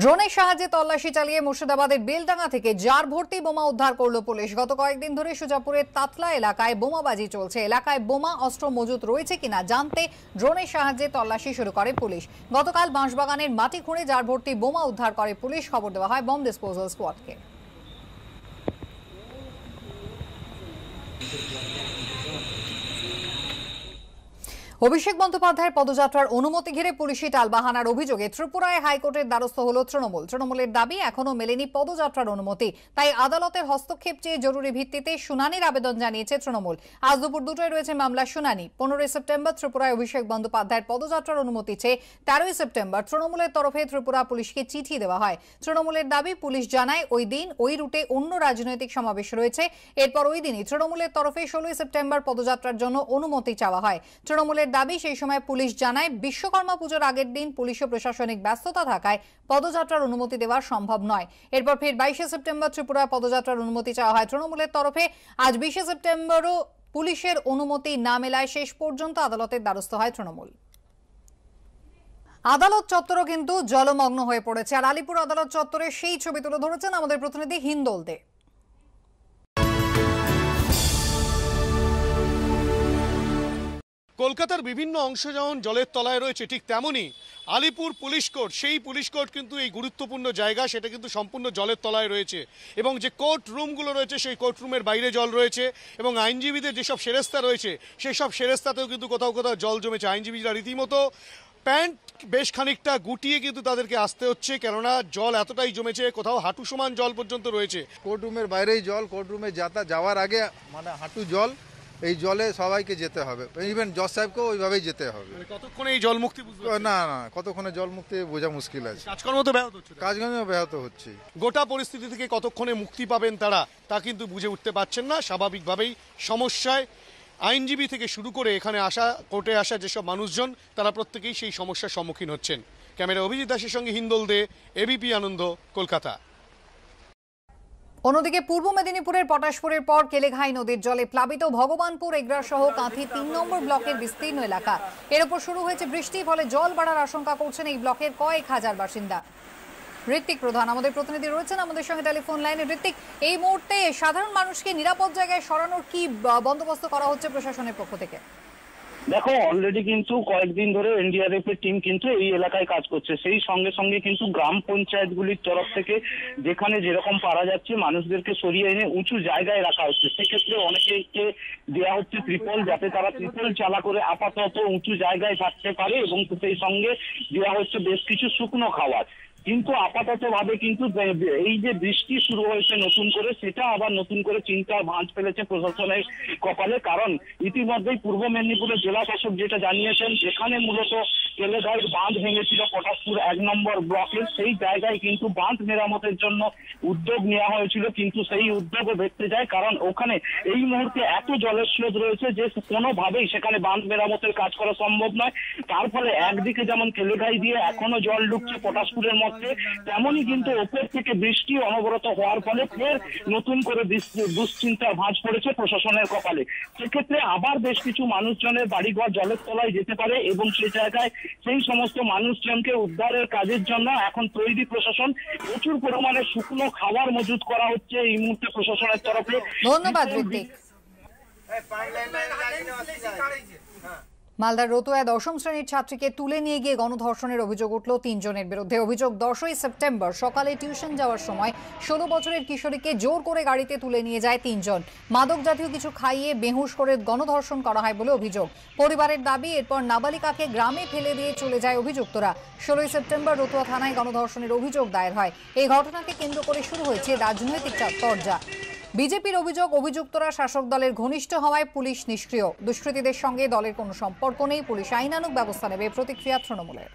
ড্রোনের সাহায্যে তল্লাশি চালিয়ে মুর্শিদাবাদের বেলডাঙ্গা থেকে জার ভর্তি বোমা উদ্ধার করল পুলিশ। গত কয়েকদিন ধরে সুজাপুরের তাতলা এলাকায় বোমাবাজি চলছে। এলাকায় বোমা, অস্ত্র মজুত রয়েছে কিনা জানতে ড্রোনের সাহায্যে তল্লাশি শুরু করে পুলিশ। গতকাল বাঁশবাগানের মাটি খুঁড়ে জার ভর্তি বোমা উদ্ধার করে পুলিশ। খবর দেওয়া হয় বম ডিসপোজাল স্কোয়াডকে। অভিষেক বন্দ্যোপাধ্যায়ের পদযাত্রার অনুমতি ঘিরে পুলিশি টালবাহানার অভিযোগে ত্রিপুরায় হাইকোর্টের দ্বারস্থ হল তৃণমূল। তৃণমূলের দাবি এখনও মেলেনি পদযাত্রার অনুমতি। তাই আদালতের হস্তক্ষেপ চেয়ে জরুরি ভিত্তিতে শুনানির আবেদন জানিয়েছে তৃণমূল। আজ দুপুর দুটোয় রয়েছে মামলার শুনানি। পনেরোই সেপ্টেম্বর ত্রিপুরায় অভিষেক বন্দ্যোপাধ্যায়ের পদযাত্রার অনুমতি চেয়ে তেরোই সেপ্টেম্বর তৃণমূলের তরফে ত্রিপুরা পুলিশকে চিঠি দেওয়া হয়। তৃণমূলের দাবি, পুলিশ জানায় ওই দিন ওই রুটে অন্য রাজনৈতিক সমাবেশ রয়েছে। এরপর ওই দিনই তৃণমূলের তরফে ষোলোই সেপ্টেম্বর পদযাত্রার জন্য অনুমতি চাওয়া হয়। তৃণমূলের দাবি, সেই সময় পুলিশ জানায়, বিশ্বকর্মা পুজোর আগের দিন পুলিশ ও প্রশাসনিক ব্যস্ততা থাকায় পদযাত্রার অনুমতি দেওয়া সম্ভব নয়। এরপর ফের বাইশে সেপ্টেম্বর ত্রিপুরায় পদযাত্রার অনুমতি চাওয়া হয় তৃণমূলের তরফে। আজ বিশে সেপ্টেম্বরও পুলিশের অনুমতি না মেলায় শেষ পর্যন্ত আদালতের দ্বারস্থ হয় তৃণমূল। আদালত চত্বরও কিন্তু জলমগ্ন হয়ে পড়েছে। আর আলিপুর আদালত চত্বরে সেই ছবি তুলে ধরেছেন আমাদের প্রতিনিধি হিন্দোল দে কলকাতার বিভিন্ন অংশ যেমন জলের তলায় রয়েছে, ঠিক তেমনই আলিপুর পুলিশ কোর্ট, সেই পুলিশ কোর্ট কিন্তু এই গুরুত্বপূর্ণ জায়গা, সেটা কিন্তু সম্পূর্ণ জলের তলায় রয়েছে। এবং যে কোর্ট রুমগুলো রয়েছে, সেই কোর্ট রুমের বাইরে জল রয়েছে, এবং আইনজীবীদের যেসব সেরেস্তা রয়েছে সেই সব সেরেস্তাতেও কিন্তু কোথাও কোথাও জল জমেছে। আইনজীবীরা রীতিমতো প্যান্ট বেশ খানিকটা গুটিয়ে কিন্তু তাদেরকে আসতে হচ্ছে, কেননা জল এতটাই জমেছে, কোথাও হাঁটু সমান জল পর্যন্ত রয়েছে। কোর্টরুমের বাইরেই জল কোর্টরুমে যাতা যাওয়ার আগে মানে হাঁটু জল এই জলে সবাইকে যেতে হবে। ইভেন জজ সাহেবকেও ওইভাবেই যেতে হবে। মানে কতক্ষণে এই জল মুক্তি না না কতক্ষণে জল মুক্তি বোঝা মুশকিল আছে। কাজকর্ম তো ব্যাহত হচ্ছে। কাজকর্ম ব্যাহত হচ্ছে। গোটা পরিস্থিতি থেকে কতক্ষণে মুক্তি পাবেন তারা তা কিন্তু বুঝে উঠতে পারছেন না। স্বাভাবিকভাবেই সমস্যায় আইনজীবী থেকে শুরু করে এখানে আসা কোর্টে আসা যেসব মানুষজন তারা প্রত্যেকেই সেই সমস্যার সম্মুখীন হচ্ছেন। ক্যামেরা অভিজিৎ দাসের সঙ্গে হিন্দোল দে এবিপি আনন্দ কলকাতা। অন্যদিকে পূর্ব মেদিনীপুরের পটাশপুরের পর কেলেঘাই নদীর জলে প্লাবিত ভগবানপুর এগরা সহ কাঁথি তিন নম্বর ব্লকের বিস্তীর্ণ এলাকা। এর উপর শুরু হয়েছে বৃষ্টি, ফলে জল বাড়ার আশঙ্কা করছেন এই ব্লকের কয়েক হাজার বাসিন্দা। ঋত্বিক প্রধান, আমাদের প্রতিনিধি রয়েছেন আমাদের সঙ্গে টেলিফোন লাইনে। ঋত্বিক, এই মুহূর্তে সাধারণ মানুষকে নিরাপদ জায়গায় সরানোর কি বন্দোবস্ত করা হচ্ছে প্রশাসনের পক্ষ থেকে? দেখো অলরেডি কিন্তু কয়েকদিন ধরে এনডিআরএফ এর টিম কিন্তু এই এলাকায় কাজ করছে। সেই সঙ্গে সঙ্গে কিন্তু গ্রাম পঞ্চায়েতগুলির তরফ থেকে যেখানে যেরকম পারা যাচ্ছে, মানুষদেরকে সরিয়ে এনে উঁচু জায়গায় রাখা হচ্ছে। সেক্ষেত্রে অনেকেকে দেওয়া হচ্ছে ত্রিপল যাতে তারা ত্রিপল চালা করে আপাতত উঁচু জায়গায় থাকতে পারে এবং সেই সঙ্গে দেওয়া হচ্ছে বেশ কিছু শুকনো খাবার কিন্তু আপাতত ভাবে কিন্তু এই যে বৃষ্টি শুরু হয়েছে নতুন করে, সেটা আবার নতুন করে চিন্তার ভাঁজ ফেলেছে প্রশাসনের কপালে। কারণ ইতিমধ্যেই পূর্ব মেদিনীপুরের জেলা শাসক যেটা জানিয়েছেন, যেখানে মূলত কেলেঘাট বাঁধ ভেঙেছিল পটাশপুর এক নম্বর ব্লকের সেই জায়গায় কিন্তু বাঁধ মেরামতের জন্য উদ্যোগ নেওয়া হয়েছিল, কিন্তু সেই উদ্যোগও ভেস্তে যায়। কারণ ওখানে এই মুহূর্তে এত জলের স্রোত রয়েছে যে, কোনোভাবেই সেখানে বাঁধ মেরামতের কাজ করা সম্ভব নয়। তার ফলে একদিকে যেমন কেলেঘাই দিয়ে এখনও জল ঢুকছে পটাশপুরের মধ্যে তেমনই কিন্তু ওপর থেকে বৃষ্টি অনবরত হওয়ার ফলে ফের নতুন করে বৃষ্টি- দুশ্চিন্তার ভাঁজ পড়েছে প্রশাসনের কপালে। সেক্ষেত্রে আবার বেশ কিছু মানুষজনের বাড়িঘর জলের তলায় যেতে পারে এবং সেই জায়গায় সেই সমস্ত মানুষজনকে উদ্ধারের কাজের জন্য এখন তৈরি প্রশাসন প্রচুর পরিমাণে শুকনো খাবার মজুত করা হচ্ছে এই মুহূর্তে প্রশাসনের তরফে। ধন্যবাদ মালদার রতুয়ায় দশম শ্রেণির ছাত্রীকে তুলে নিয়ে গিয়ে গণধর্ষণের অভিযোগ উঠল তিনজনের বিরুদ্ধে। অভিযোগ দশই সেপ্টেম্বর সকালে টিউশন যাওয়ার সময় ষোলো বছরের কিশোরীকে জোর করে গাড়িতে তুলে নিয়ে যায় তিনজন। মাদক জাতীয় কিছু খাইয়ে বেহুশ করে গণধর্ষণ করা হয় বলে অভিযোগ। পরিবারের দাবি, এরপর নাবালিকাকে গ্রামে ফেলে দিয়ে চলে যায় অভিযুক্তরা। ষোলোই সেপ্টেম্বর রতুয়া থানায় গণধর্ষণের অভিযোগ দায়ের হয়। এই ঘটনাকে কেন্দ্র করে শুরু হয়েছে রাজনৈতিক চর্চা। বিজেপির অভিযোগ, অভিযুক্তরা শাসক দলের ঘনিষ্ঠ হওয়ায় পুলিশ নিষ্ক্রিয়। দুষ্কৃতীদের সঙ্গে দলের কোনো সম্পর্ক নেই, পুলিশ আইনানুক ব্যবস্থা নেবে, প্রতিক্রিয়া তৃণমূলের।